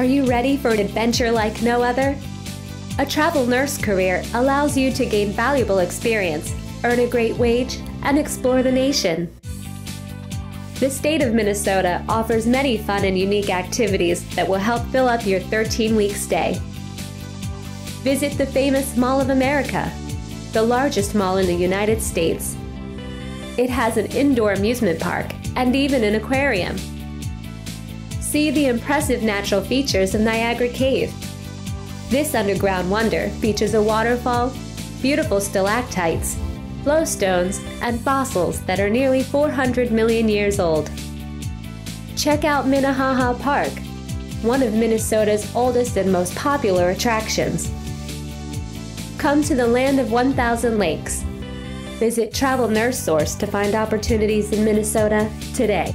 Are you ready for an adventure like no other? A travel nurse career allows you to gain valuable experience, earn a great wage, and explore the nation. The state of Minnesota offers many fun and unique activities that will help fill up your 13 week stay. Visit the famous Mall of America, the largest mall in the United States. It has an indoor amusement park and even an aquarium. See the impressive natural features of Niagara Cave. This underground wonder features a waterfall, beautiful stalactites, flowstones, and fossils that are nearly 400 million years old. Check out Minnehaha Park, one of Minnesota's oldest and most popular attractions. Come to the land of 1,000 lakes. Visit Travel Nurse Source to find opportunities in Minnesota today.